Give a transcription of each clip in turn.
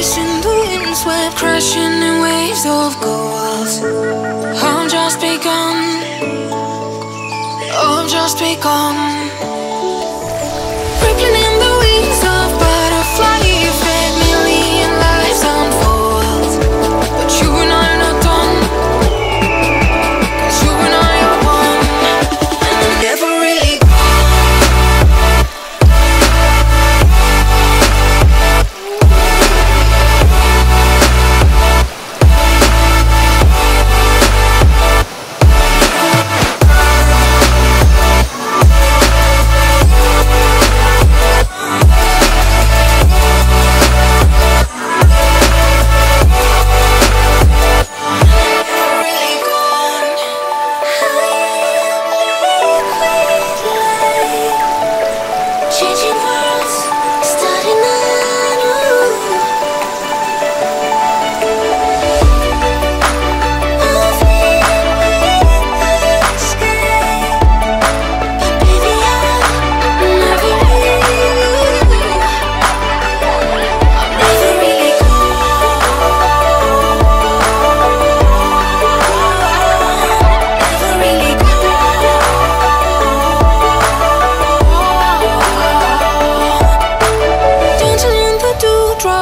Chasing the winds, we're crashing in waves of gold. I'm just begun. I'm just begun.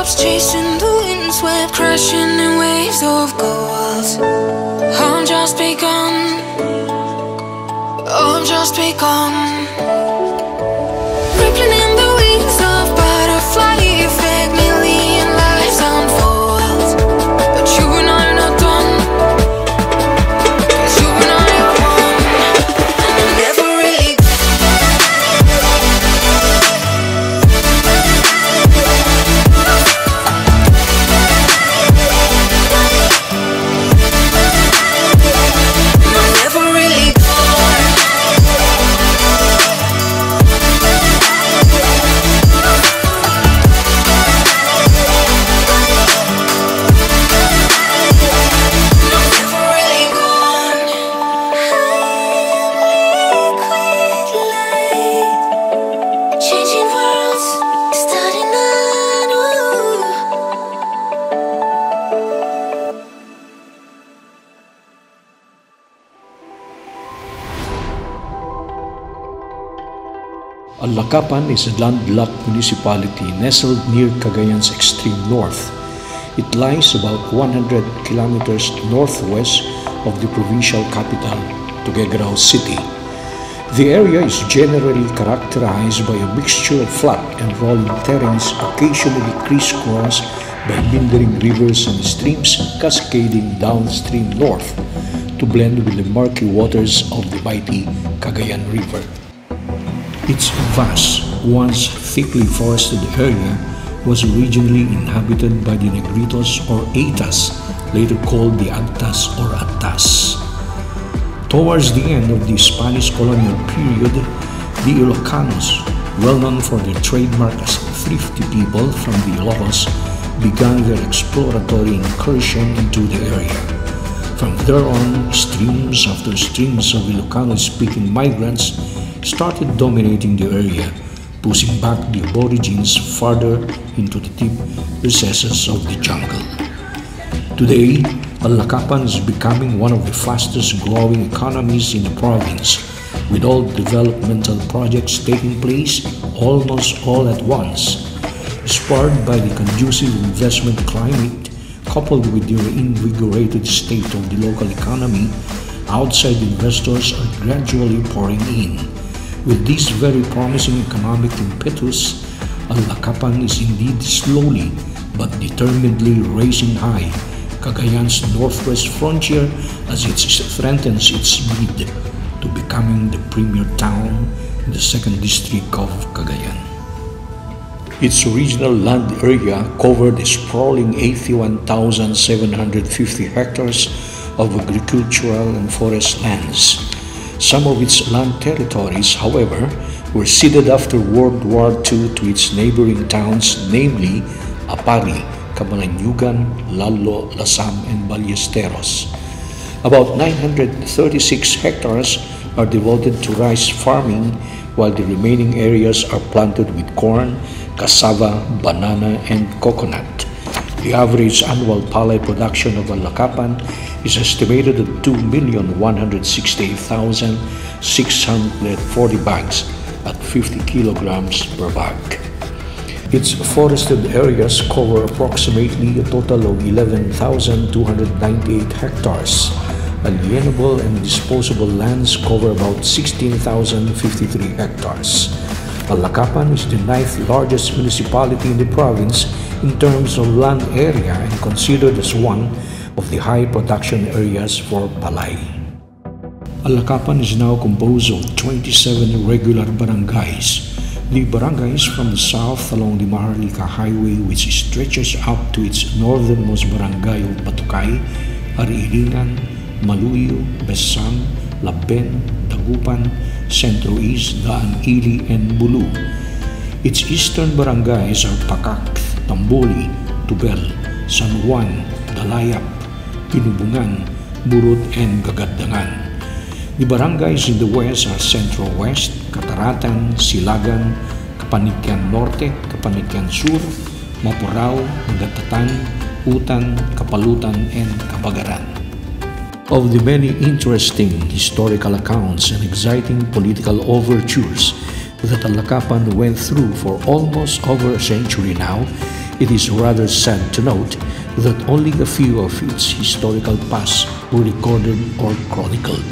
Raindrops chasing the windswept, crashing in waves of gold. I'm just begun. I'm just begun. Allacapan is a landlocked municipality nestled near Cagayan's extreme north. It lies about 100 kilometers northwest of the provincial capital, Tuguegarao City. The area is generally characterized by a mixture of flat and rolling terrains occasionally crisscrossed by meandering rivers and streams cascading downstream north to blend with the murky waters of the mighty Cagayan River. Its vast, once thickly forested area was originally inhabited by the Negritos or Aetas, later called the Agtas or Atas. Towards the end of the Spanish colonial period, the Ilocanos, well known for their trademark as thrifty people from the Ilocos, began their exploratory incursion into the area. From there on, streams after streams of Ilocano-speaking migrants started dominating the area, pushing back the aborigines farther into the deep recesses of the jungle. Today, Allacapan is becoming one of the fastest growing economies in the province, with all developmental projects taking place almost all at once. Spurred by the conducive investment climate, coupled with the reinvigorated state of the local economy, outside investors are gradually pouring in. With this very promising economic impetus, Allacapan is indeed slowly but determinedly racing high Cagayan's northwest frontier as it strengthens its bid to becoming the premier town in the second district of Cagayan. Its original land area covered a sprawling 81,750 hectares of agricultural and forest lands. Some of its land territories, however, were ceded after World War II to its neighboring towns, namely Aparri, Camalaniugan, Lalo, Lasam, and Ballesteros. About 936 hectares are devoted to rice farming, while the remaining areas are planted with corn, cassava, banana, and coconut. The average annual palay production of Allacapan is estimated at 2,168,640 bags at 50 kilograms per bag. Its forested areas cover approximately a total of 11,298 hectares. Alienable and disposable lands cover about 16,053 hectares. Allacapan is the ninth largest municipality in the province in terms of land area and considered as one of the high production areas for palay. Alakapan is now composed of 27 regular barangays. The barangays from the south along the Maharlika Highway which stretches up to its northernmost barangay of Batukay are Ilingan, Maluyo, Besang, Laben, Tagupan, Centro East, Daan Ili, and Bulu. Its eastern barangays are Pakak, Tamboli, Tubel, San Juan, Dalayap, Pinubungan, Burut, and Gagaddangan. The barangays in the west are Centro West, Kataratan, Silagan, Kapanikyan Norte, Kapanikyan Sur, Mapurao, Gatatan, Utan, Kapalutan, and Kabagaran. Of the many interesting historical accounts and exciting political overtures that Alakapan went through for almost over a century now, it is rather sad to note that only a few of its historical past were recorded or chronicled.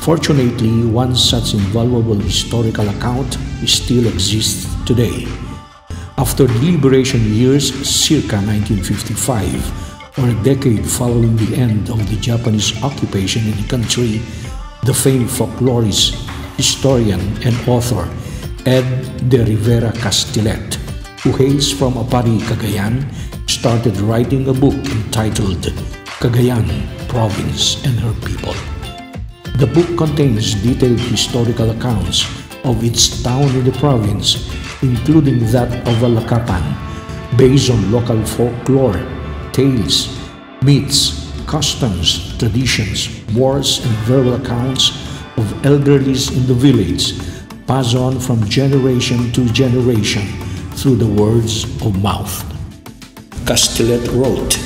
Fortunately, one such invaluable historical account still exists today. After deliberation years circa 1955, or a decade following the end of the Japanese occupation in the country, the famed folklorist, historian, and author Ed de Rivera Castellet, who hails from Aparri, Cagayan, started writing a book entitled Cagayan, Province and Her People. The book contains detailed historical accounts of its town in the province, including that of Allacapan, based on local folklore, tales, myths, customs, traditions, wars, and verbal accounts of elderlies in the village, passed on from generation to generation through the words of mouth. Castellet wrote,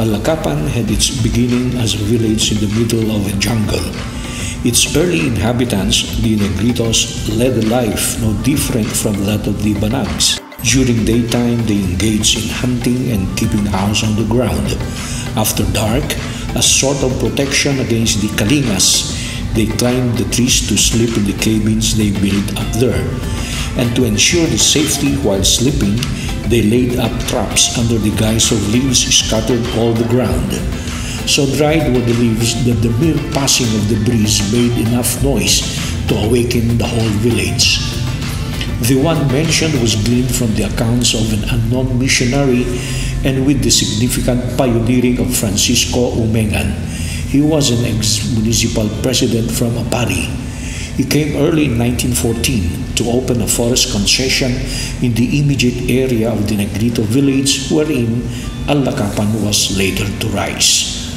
Alacapan had its beginning as a village in the middle of a jungle. Its early inhabitants, the Negritos, led a life no different from that of the Banags. During daytime, they engaged in hunting and keeping house on the ground. After dark, as sort of protection against the Kalingas, they climbed the trees to sleep in the cabins they built up there. And to ensure the safety while sleeping, they laid up traps under the guise of leaves scattered all the ground. So dried were the leaves that the mere passing of the breeze made enough noise to awaken the whole village. The one mentioned was gleaned from the accounts of an unknown missionary and with the significant pioneering of Francisco Umengan. He was an ex-municipal president from Apari. He came early in 1914 to open a forest concession in the immediate area of the Negrito village wherein Allacapan was later to rise.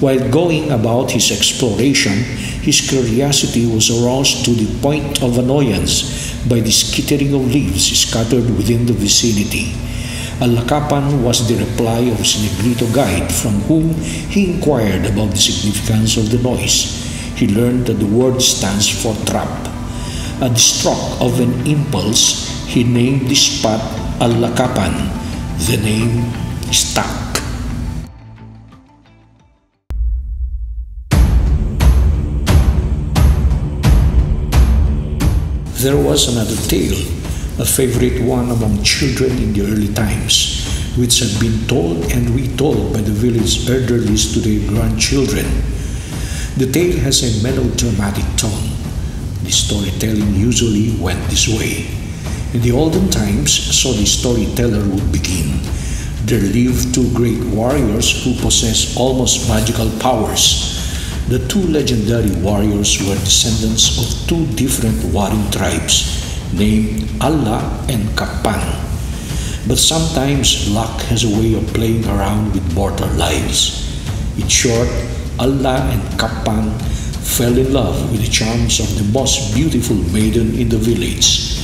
While going about his exploration, his curiosity was aroused to the point of annoyance by the skittering of leaves scattered within the vicinity. Allacapan was the reply of his Negrito guide from whom he inquired about the significance of the noise. He learned that the word stands for trap. At the stroke of an impulse, he named the spot Allacapan. The name stuck. There was another tale, a favorite one among children in the early times, which had been told and retold by the village elderlies to their grandchildren. The tale has a melodramatic tone. The storytelling usually went this way. In the olden times, so the storyteller would begin. There lived two great warriors who possessed almost magical powers. The two legendary warriors were descendants of two different warring tribes named Allah and Kapan. But sometimes luck has a way of playing around with mortal lives. In short, Allah and Kapan fell in love with the charms of the most beautiful maiden in the village.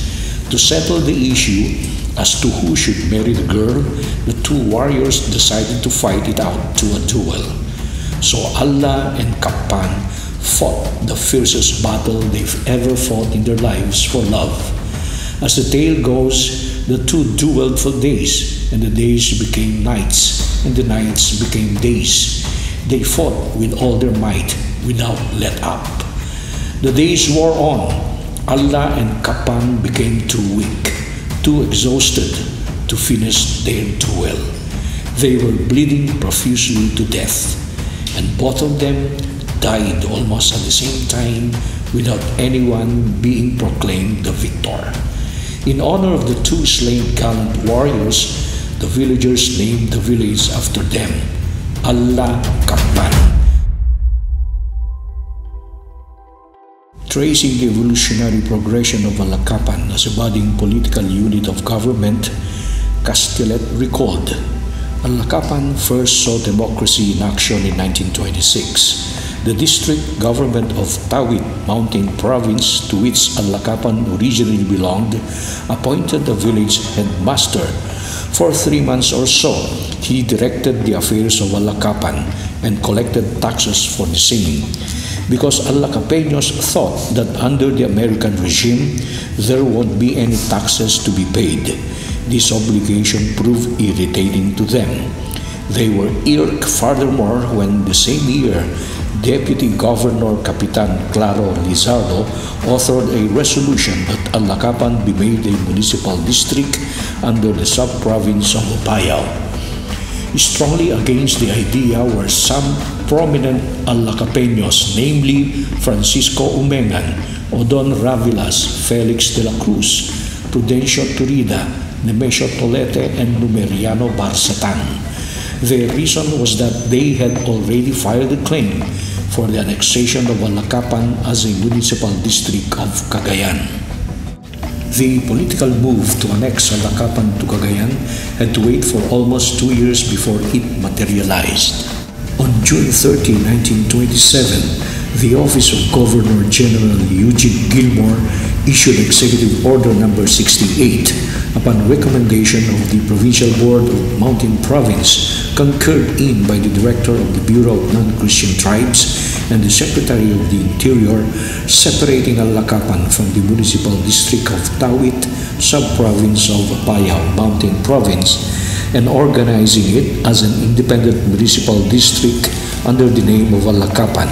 To settle the issue as to who should marry the girl, the two warriors decided to fight it out to a duel. So Allah and Kapan fought the fiercest battle they've ever fought in their lives for love. As the tale goes, the two dueled for days, and the days became nights, and the nights became days. They fought with all their might, without let up. The days wore on. Allah and Kapan became too weak, too exhausted to finish their duel. They were bleeding profusely to death, and both of them died almost at the same time without anyone being proclaimed the victor. In honor of the two slain gallant warriors, the villagers named the village after them, Allah Kapan. Tracing the evolutionary progression of Alacapan as a budding political unit of government, Castellet recalled Alacapan first saw democracy in action in 1926. The district government of Tawit Mountain Province, to which Alacapan originally belonged, appointed a village headmaster. For three months or so, he directed the affairs of Alacapan and collected taxes for the same because Alacapeños thought that under the American regime, there won't be any taxes to be paid. This obligation proved irritating to them. They were irked furthermore when the same year Deputy Governor Capitan Claro Lizardo authored a resolution that Alacapan be made a municipal district under the sub-province of Apayao. Strongly against the idea were some prominent Alacapeños, namely Francisco Umengan, Odon Ravilas, Felix de la Cruz, Prudencio Turida, Nemesio Tolete, and Numeriano Barsatan. Their reason was that they had already filed a claim for the annexation of Alacapan as a municipal district of Cagayan. The political move to annex Alacapan to Cagayan had to wait for almost two years before it materialized. On June 30, 1927, the Office of Governor General Eugene Gilmore issued Executive Order Number 68 upon recommendation of the Provincial Board of Mountain Province concurred in by the Director of the Bureau of Non-Christian Tribes and the Secretary of the Interior separating Allacapan from the municipal district of Tawit, sub-province of Apayao Mountain Province and organizing it as an independent municipal district under the name of Allacapan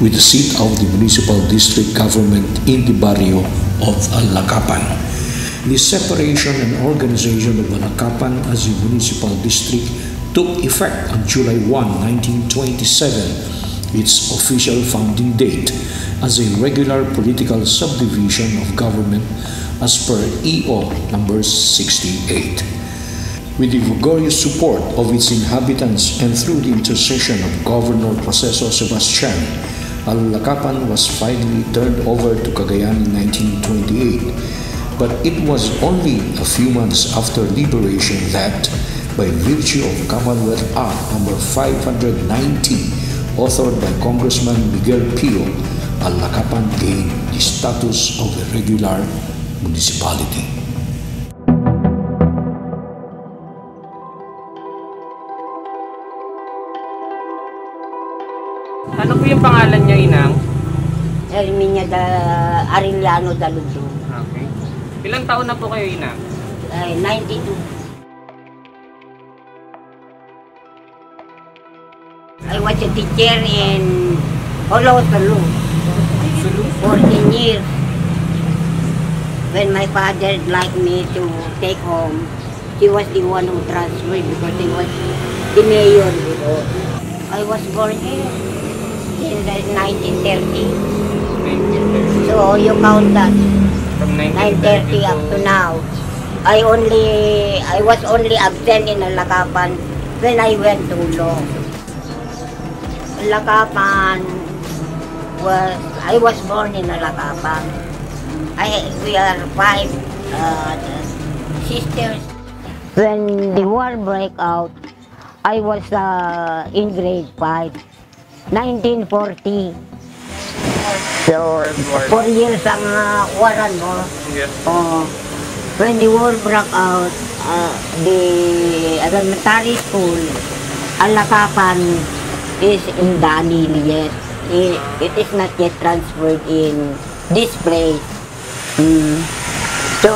with the seat of the municipal district government in the barrio of Alacapan. The separation and organization of Alacapan as a municipal district took effect on July 1, 1927, its official founding date, as a regular political subdivision of government as per EO number 68. With the vigorous support of its inhabitants and through the intercession of Governor Proceso Sebastian, Allacapan was finally turned over to Cagayan in 1928 but it was only a few months after liberation that, by virtue of Commonwealth Act No. 590, authored by Congressman Miguel Pio, Allacapan gained the status of a regular municipality. Yung pangalan niyo, Inang? Herminia da Arellano Daludro. Okay. Ilang taon na po kayo, Inang? Ay, 92. I was a teacher in Olotolu. 14 years. When my father liked me to take home, he was the one who transferred because he was the mayor. I was born here in the 1930. So you count that. From 9.30 up to now. I only, I was only absent in Lakapan when I went to law. Lakapan was, I was born in Lakapan. I, we are five uh, sisters. When the war broke out, I was uh, in grade 5, 1940. So, four years ang uh, waran mo. Yes. Oh, when the war broke out, uh, the elementary school, Alakapan is in Danil yet. It, it is not yet transferred in this place. Mm. So,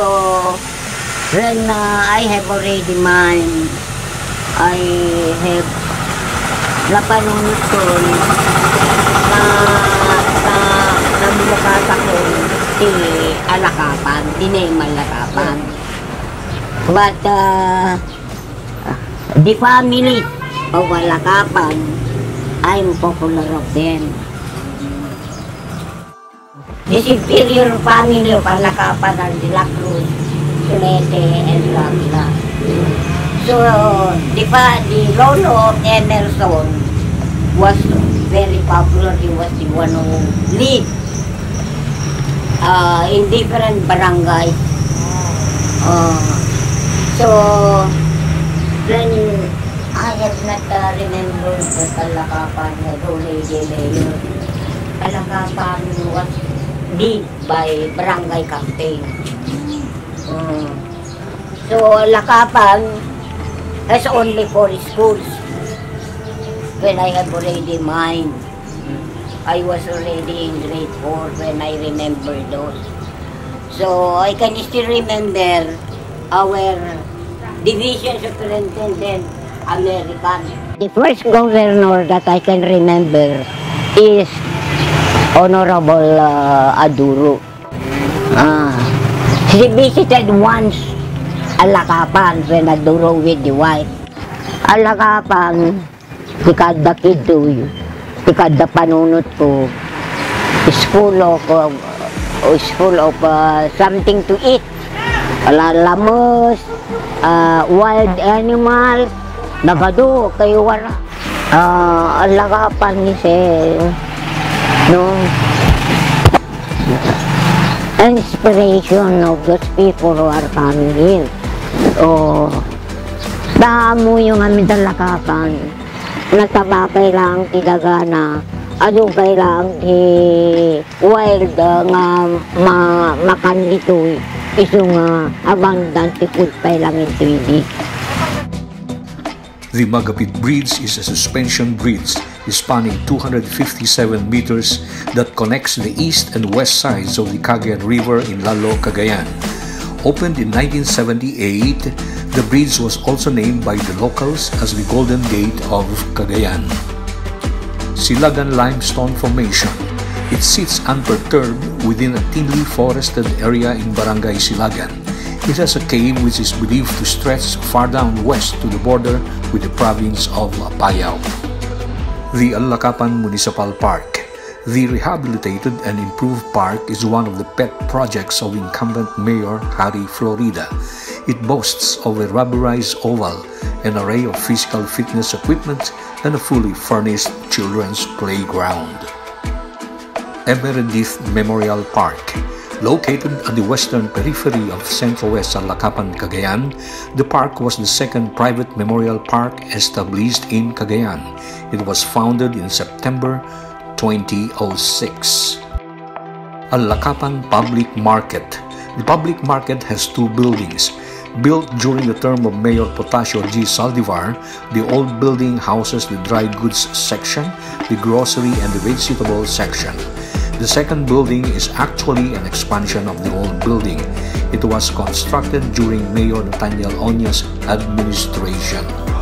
when uh, I have already mine, I have napanunod ko na na namulakas ako si Alakapan, the name Alakapan. But uh, the family of Alakapan, I'm popular of them. The superior family of Alakapan are the La Cruz, Tulete, and Ravila. So, the, fa- the lolo of Emerson was very popular. He was the one who lead uh, in different barangays. Uh, so, then I have not uh, remembered the Kalakapan, the Lady Mayor. Kalakapan was lead by barangay captain. Uh, so, Lakapan has only four schools. When I have already mine, I was already in grade 4 when I remember those. So I can still remember our Division Superintendent, American. The first governor that I can remember is Honorable uh, Aduro. Ah, she visited once Alakapan when Aduro with the wife. Alakapan, tikada kidoy, tikada panunot ko, full of, uh, is full of uh, something to eat. Lalamos, uh, wild animals, nagado, kayo wala. Uh, alakapan ni se, no, inspiration of those people who are coming here. Oh, damo yung aming dalakapan. Nagtabakay lang tidaga na ano kailang ti wild uh, nga ma makan ito iso nga abundant food pa lang ito hindi. The Magapit Bridge is a suspension bridge spanning 257 meters that connects the east and west sides of the Cagayan River in Lalo, Cagayan. Opened in 1978, the bridge was also named by the locals as the Golden Gate of Cagayan. Silagan Limestone Formation. It sits unperturbed within a thinly forested area in Barangay Silagan. It has a cave which is believed to stretch far down west to the border with the province of Apayao. The Allacapan Municipal Park. The rehabilitated and improved park is one of the pet projects of incumbent Mayor Harry Florida. It boasts of a rubberized oval, an array of physical fitness equipment, and a fully furnished children's playground. Emeredith Memorial Park. Located on the western periphery of Central West Allacapan, Cagayan, the park was the second private memorial park established in Cagayan. It was founded in September 2006. Allacapan Public Market. The public market has two buildings. Built during the term of Mayor Potasio G. Saldivar, the old building houses the dry goods section, the grocery and the vegetable section. The second building is actually an expansion of the old building. It was constructed during Mayor Nathaniel Onya's administration.